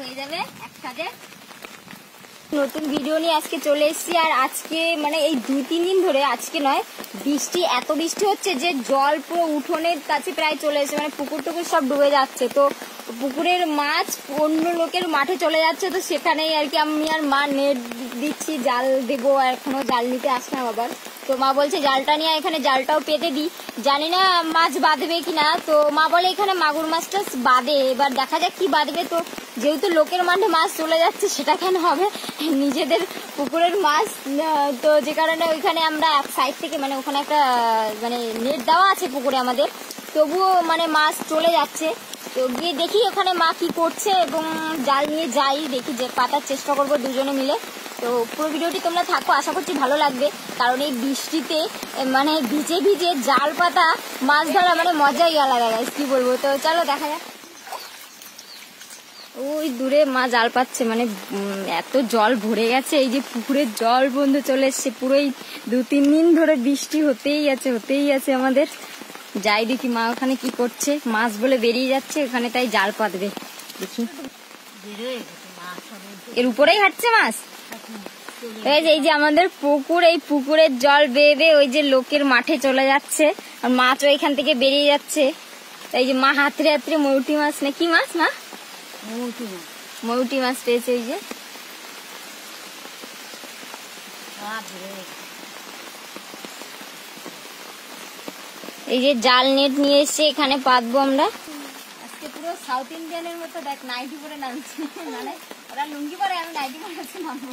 হয়ে যাবে একসাথে। নতুন ভিডিও নিয়ে আজকে চলে এসেছি আর আজকে মানে এই দুই তিন দিন ধরে আজকে নয়, বৃষ্টি, এত বৃষ্টি হচ্ছে যে জল পুরো উঠোনের কাছে প্রায় চলে এসেছে মানে পুকুর টুকুর সব ডুবে যাচ্ছে। তো পুকুরের মাছ অন্য লোকের মাঠে চলে যাচ্ছে, তো সেখানেই আর কি আমি আর মা নেট দিচ্ছি, জাল দেবো, আর এখনও জাল নিতে আসলাম আবার। তো মা বলছে, জালটা নিয়ে এখানে জালটাও পেতে দিই জানি না মাছ বাঁধবে কিনা। তো মা বলে, এখানে মাগুর মাছটা বাঁধে, এবার দেখা যাক কি বাঁধবে। তো যেহেতু লোকের মাঠে মাছ চলে যাচ্ছে, সেটা কেন হবে? নিজেদের পুকুরের মাছ তো যে কারণে ওইখানে আমরা এক সাইড থেকে মানে ওখানে একটা মানে নেট দেওয়া আছে পুকুরে আমাদের। তবুও মানে মাছ চলে যাচ্ছে। তো গিয়ে দেখি ওখানে মা কি করছে, এবং জাল নিয়ে যাই, দেখি যে পাতার চেষ্টা করব দুজনে মিলে। তো পুরো ভিডিওটি তোমরা থাকো, আশা করছি ভালো লাগবে। কারণ এই বৃষ্টিতে মানে ভিজে ভিজে জাল পাতা, মাছ ধরা মানে মজাই আলাদা গাছ কি বলব? তো চলো দেখা যাক। ওই দূরে মা জাল পাচ্ছে মানে এত জল ভরে গেছে, এই যে পুকুরের জল বন্ধু চলে এসছে, পুরোই দু, তিন দিন ধরে বৃষ্টি হতেই আছে হতেই আছে আমাদের। যাই দেখি মা ওখানে কি করছে, মাছ বলে বেরিয়ে যাচ্ছে, ওখানে তাই জাল পাতবে। দেখি। এর উপরেই হাঁটছে মাছ? এই যে এই যে আমাদের পুকুর এই পুকুরের জল বেয়ে বেয়ে ওই যে লোকের মাঠে চলে যাচ্ছে। আর মাছ ওইখান থেকে বেরিয়ে যাচ্ছে। এই যে মা হাতরে হাতরে মৌটি মাছ না কি মাছ মা? মৌটি মাছ। পেয়েছে ওই যে। এই যে জাল নেট নিয়ে এসে এখানে পাতবো আমরা। সাউথ ইন্ডিয়ানের মতো দেখ, নাইটি পরে নামছে। মানে ওরা লুঙ্গি পরে আমি নাইটি পরে আছি নামবো।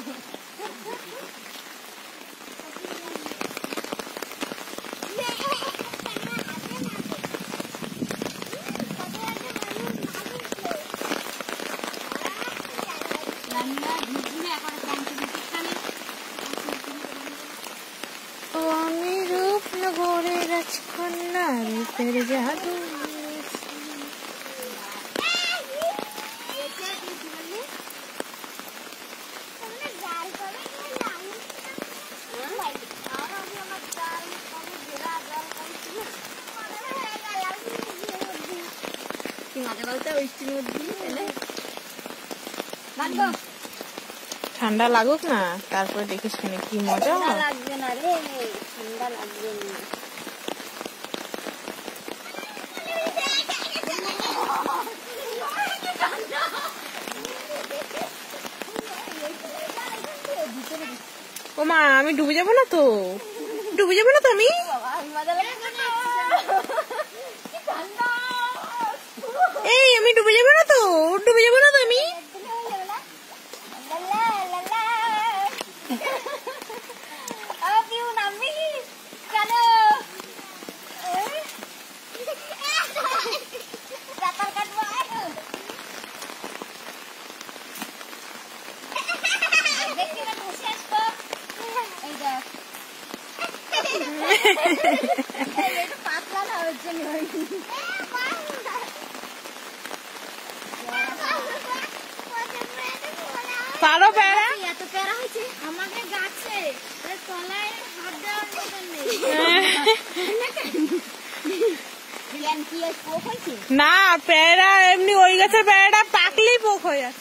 আমি রূপনগরের রাজকন্যা, রূপের জাদু ঠান্ডা লাগুক না তারপরে দেখিস শুনে কি মজা। লাগবে না রে ঠান্ডা লাগবে না। ও মা আমি ডুবে যাব না তো? ডুবে যাব না তো আমি বাবা মজা লাগবে না কি ঠান্ডা এই আমি ডুবে যাব না তো ডুবে যাব না তো আমি পাতলা না হচ্ছে পারো প্যারা এত প্যারা হয়েছে আমাদের গাছে তলায় হাত দেওয়ার মতন নেই জ্ঞান কি আর পোক হয়েছে না প্যারা এমনি ওই গাছের প্যারাটা পাকলেই পোক হয়ে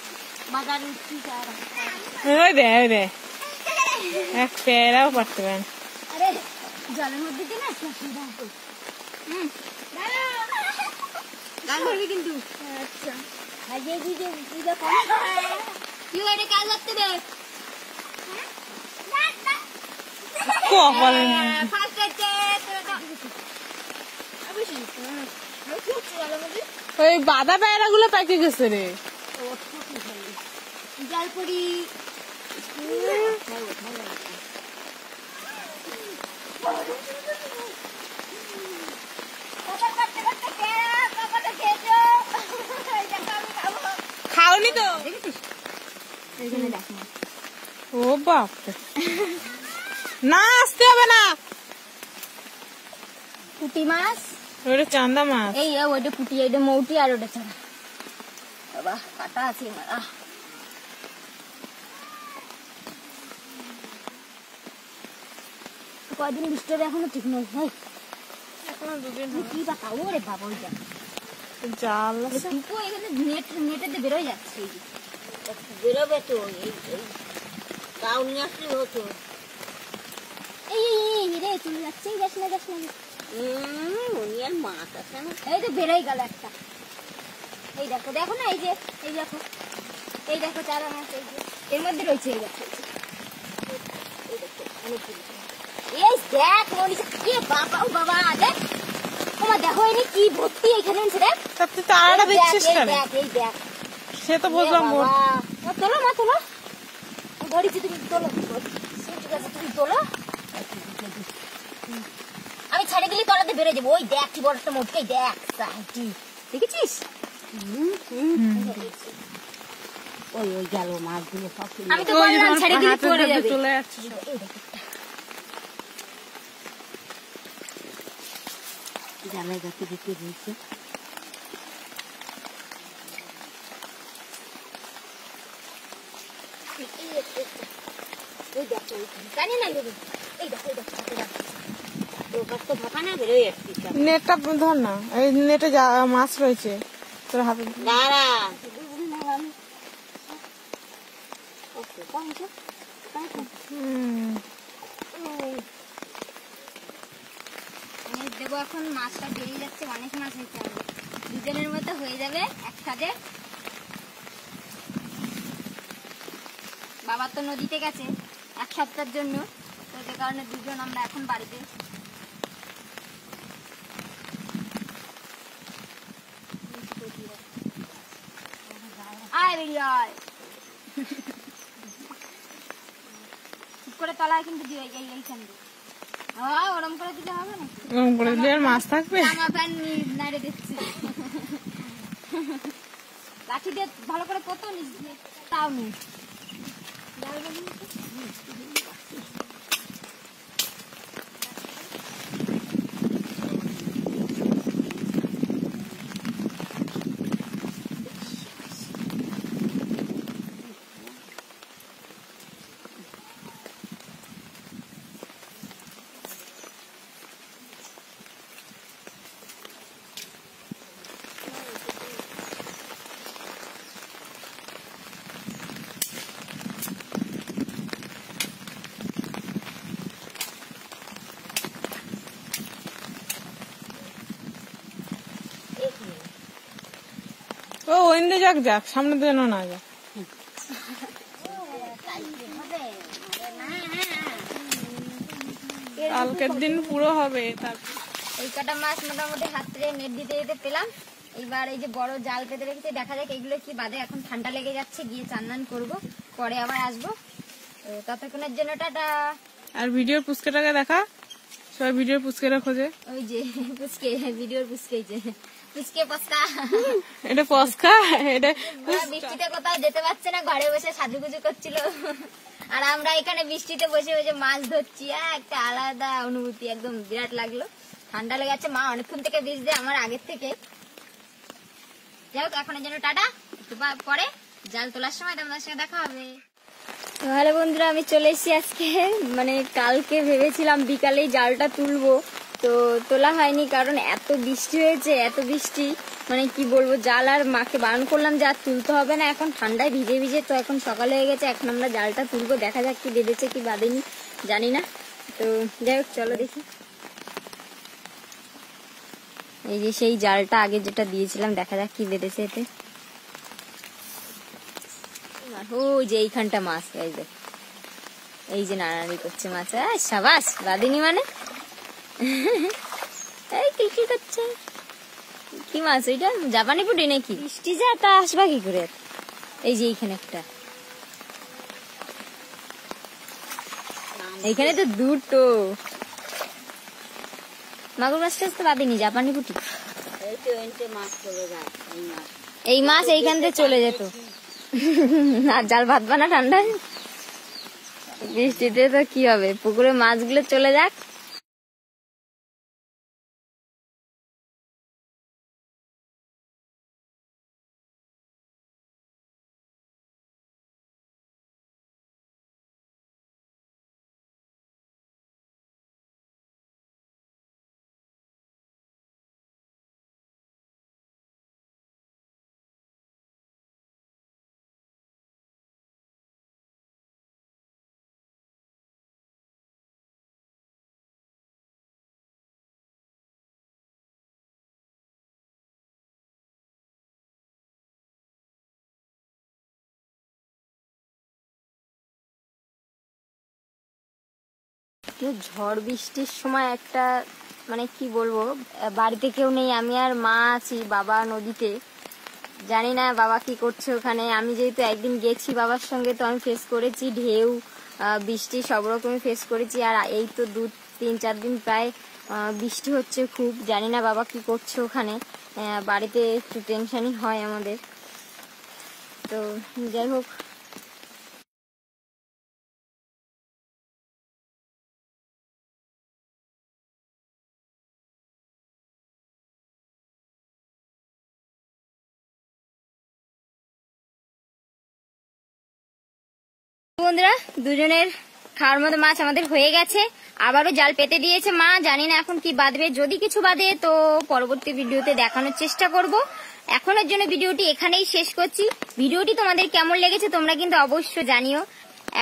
বাজার ওই দে ওই দে। এক প্যারাও পারতে পারে না। আরে জলের মধ্যে গান কিন্তু। আচ্ছা। আজকে বুঝে বুঝে কম কি এটা কাজ করতে দে। কপাল মধ্যে ওই বাদা প্যারা গুলো পেকে গেছে রে। খাওনি তো। ও বাপ না, আসতে হবে না। পুটি মাছ। ওটা চান্দা মাছ এই ওইটা পুটি এইটা মৌটি আর ওটা ছাড়া বাবা কাটা আছে মারা কয়দিন বৃষ্টি এখনও ঠিক নেই ভাই এখনও দুদিন তুমি কি বা খাব রে বাবা ওইটা জাল আছে টুকু এখানে নেট নেটে দিয়ে বেরোয় যাচ্ছে এই যে। বেরোবে তো তাও নিয়ে আসলে হতো এই এই এই রে চলে যাচ্ছে যাস না যাস না উনি আর মাছ আছে এই তো বেরোই গেল একটা। এই দেখো দেখো না এই যে এই দেখো। এই দেখো চারা মাছ এই যে। এর মধ্যে রয়েছে এই দেখো এই দেখো অনেকগুলো। এই দেখ মনীষা এ বাবা ও বাবা দেখ তোমার দেখো এনে কি ভর্তি এখানে আছে দেখ। তুই দেখ, এই কেন? দেখ এই দেখ। সে তো বুঝলাম। ও, তোলো মা তোলো। ধরেছি তুমি তোলো। ঠিক আছে তুমি তোলো। ছেড়ে দিলে তলাতে বেড়ে যাব। ওই দেখ কি বড় একটা মোটকে দেখ সাইটি। দেখেছিস? ওই ওই গেল মাছ মাছগুলো সব আমি তো বললাম ছেড়ে দিলে পড়ে যাবে। চলে যাচ্ছে জালে গাছে দিতে রয়েছে ওই দেখো জানি না এই দেখো এই দেখো নেটটা ধর না এই নেটে যা মাছ রয়েছে তোর হাতে দাঁড়া। আমি দেবো এখন মাছটা বেরিয়ে যাচ্ছে অনেক মাছ হয়েছে আমাদের দুজনের মতো হয়ে যাবে একসাথে। বাবা তো নদীতে গেছে এক সপ্তাহের জন্য তো যে কারণে দুজন আমরা এখন বাড়িতে। বেরিয়ে আয় করে তলায় কিন্তু দিয়ে এই এইখান দিয়ে। হ্যাঁ ওরম করে দিলে হবে না এরকম করে দিলে আর মাছ থাকবে? জামা প্যান্ট নাড়ে দিচ্ছি। লাঠি দিয়ে ভালো করে কত নিস তাও নেই ও যাক যাক সামনে দিয়ে না যাক কালকের দিন পুরো হবে এই কটা মাছ মোটামুটি হাতে নেট দিতে দিতে পেলাম। এইবার এই যে বড় জাল পেতে রেখেছে দেখা যাক এগুলো কি বাদে এখন ঠান্ডা লেগে যাচ্ছে গিয়ে চান্নান করব পরে আবার আসব। ততক্ষণের জন্য টাটা। আর ভিডিওর পুচকেটাকে দেখা। সবাই ভিডিওর পুচকেটা খোঁজে। ওই যে পুচকে ভিডিওর পুচকে যে পুচকে পস্কা এটা পস্কা এটা বৃষ্টিতে কোথাও যেতে পারছে না ঘরে বসে সাজুগুজু করছিল। আর আমরা এখানে বৃষ্টিতে বসে বসে মাছ ধরছি একটা আলাদা অনুভূতি একদম বিরাট লাগল। ঠান্ডা লেগে যাচ্ছে। মা অনেকক্ষণ থেকে বীজ দেয় আমার আগের থেকে। যাই হোক এখনের জন্য টাটা। একটু পরে জাল তোলার সময় তোমাদের সঙ্গে দেখা হবে। হ্যালো বন্ধুরা, আমি চলে এসেছি আজকে। মানে কালকে ভেবেছিলাম বিকালেই জালটা তুলবো, তো তোলা হয়নি কারণ এত বৃষ্টি হয়েছে, এত বৃষ্টি। মানে কি বলব, জাল আর মাকে বারণ করলাম যে আর তুলতে হবে না, এখন ঠান্ডায় ভিজে ভিজে তো এখন সকাল হয়ে গেছে, এখন আমরা জালটা তুলবো, দেখা যাক কি বেঁধেছে, কি বাঁধেনি, জানি না। তো যাই হোক, চলো দেখি। এই যে সেই জালটা আগে যেটা দিয়েছিলাম, দেখা যাক কি বেঁধেছে এতে। ওই যে এইখানটা মাছ এই যে। এই যে করছে মাছ। সাবাস বাদিনি মানে? এই কিলকিল করছে? কি মাছ ওইটা জাপানি পুটি নাকি? বৃষ্টি যা তা আসবা কি করে? এই যে এইখানে একটা। এইখানে তো দুটো। মাগুর মাছটা তো বাদিনি জাপানি পুটি। এই মাছ চলে যায় এই মাছ। এইখান থেকে চলে যেত। আর জাল ভাত বানা ঠান্ডায় বৃষ্টিতে তো কি হবে? পুকুরে মাছগুলো চলে যাক। ঝড় বৃষ্টির সময় একটা মানে কি বলব বাড়িতে কেউ নেই, আমি আর মা আছি, বাবা নদীতে। জানি না বাবা কি করছে ওখানে। আমি যেহেতু একদিন গেছি বাবার সঙ্গে, তো আমি ফেস করেছি, ঢেউ বৃষ্টি, সব রকমই ফেস করেছি। আর এই তো দু, তিন, চার দিন প্রায় বৃষ্টি হচ্ছে খুব। জানি না বাবা কি করছে ওখানে। বাড়িতে একটু টেনশানই হয় আমাদের। তো যাই হোক বন্ধুরা, দুজনের খাওয়ার মতো মাছ আমাদের হয়ে গেছে। আবারও জাল পেতে দিয়েছে মা, জানি না এখন কি বাঁধবে। যদি কিছু বাঁধে তো পরবর্তী ভিডিওতে দেখানোর চেষ্টা করব। এখনের জন্য ভিডিওটি এখানেই শেষ করছি। ভিডিওটি তোমাদের কেমন লেগেছে তোমরা কিন্তু অবশ্যই জানিও।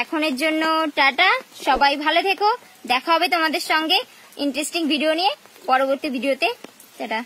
এখনের জন্য টাটা, সবাই ভালো থেকো। দেখা হবে তোমাদের সঙ্গে। ইন্টারেস্টিং ভিডিও নিয়ে পরবর্তী ভিডিওতে। টাটা।